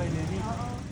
Kaileni. Oo.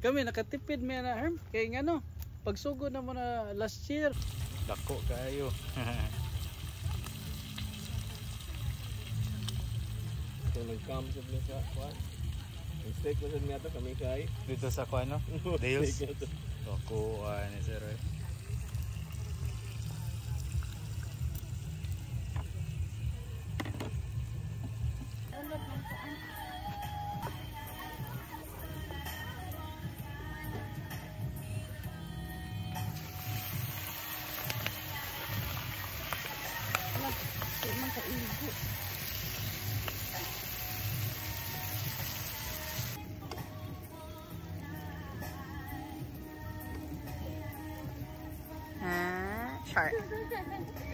Kami nakatipid may na herm. Kaya nga no, pagsugod na mo na last year. Dako kayo. Ito nag-camp sa place sa kuan. Mistake na sa kami kay. Dito sa kuan no? Dales. Mistake na to. Ako ni sir. eh. Ah,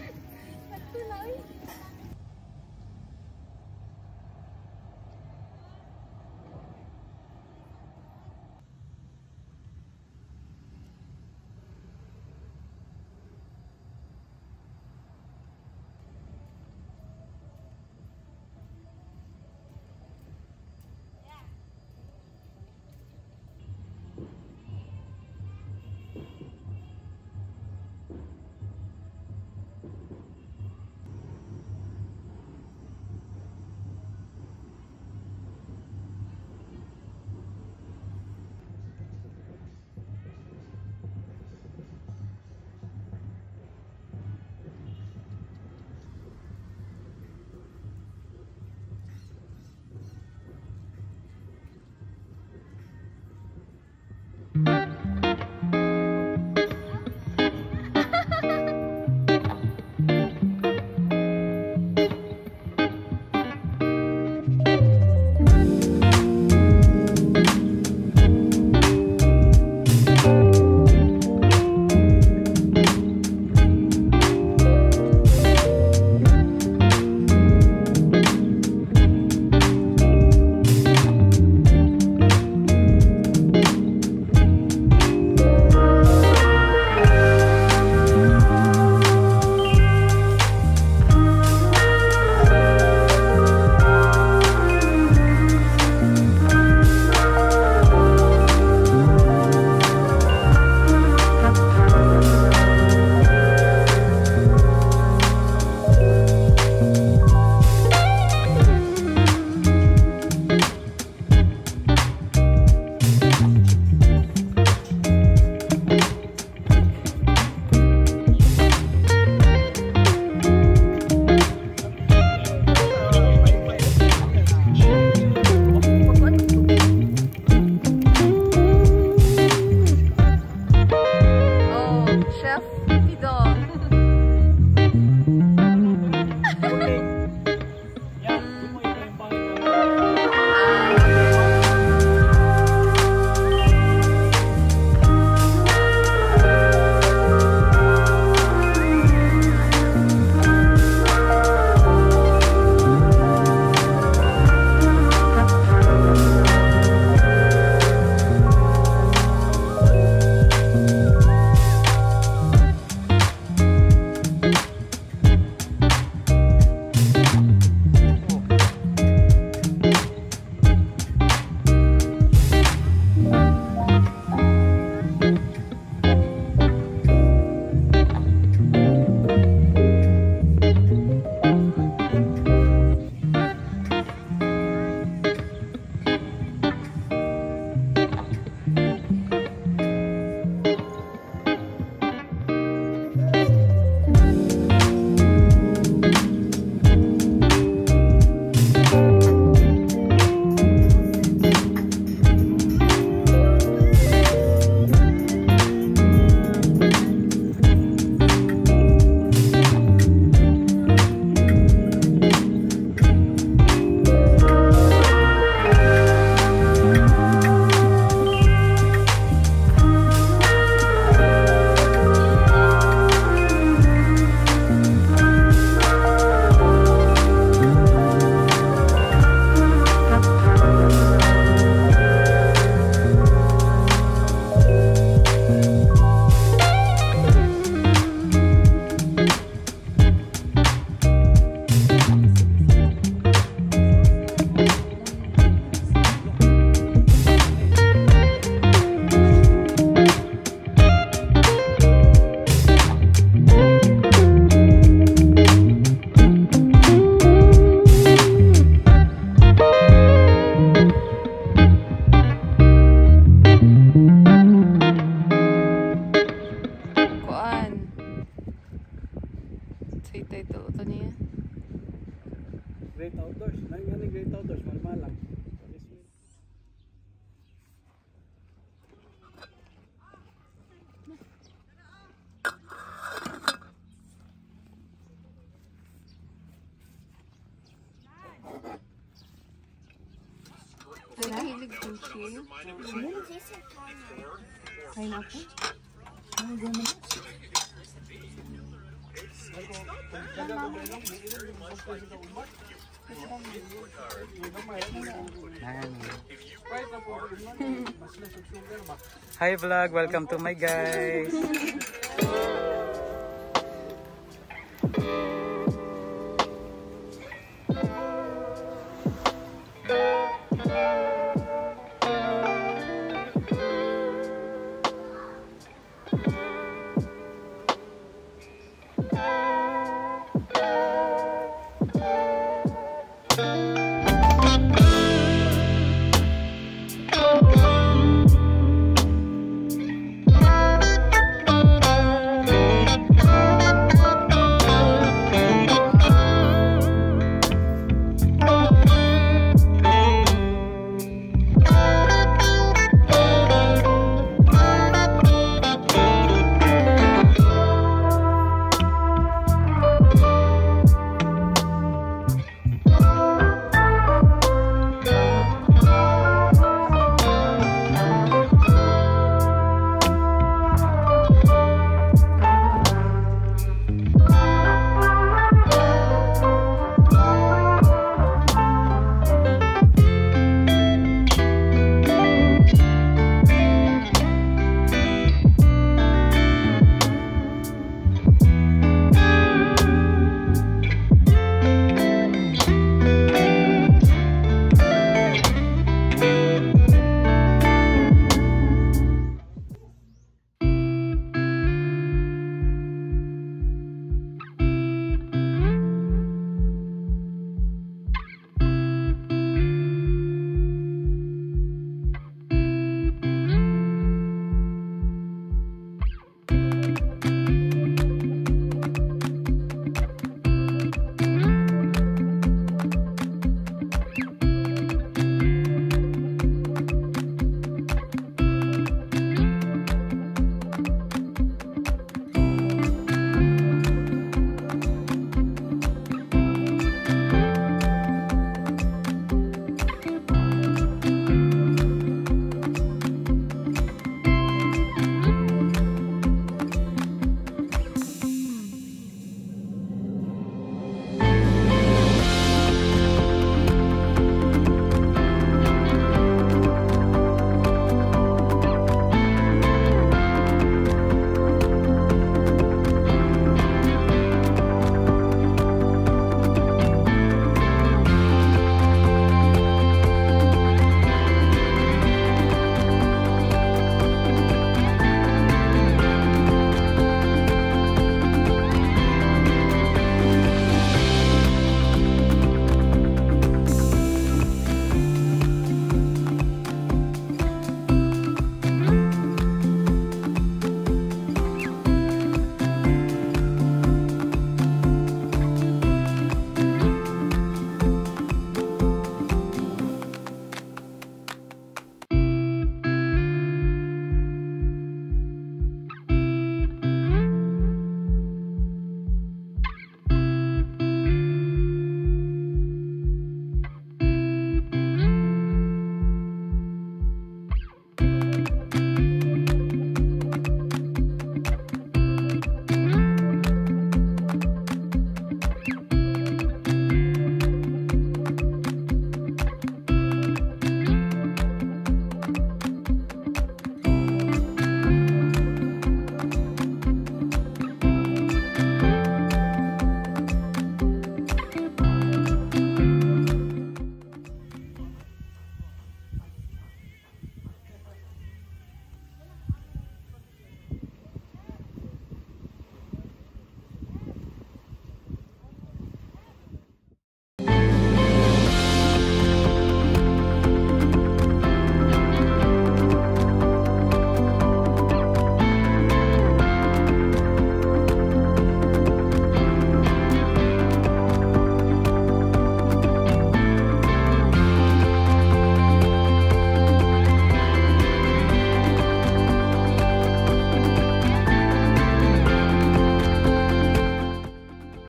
Kahit na po, mas lasog sugar ba? Hi vlog, welcome to my guys.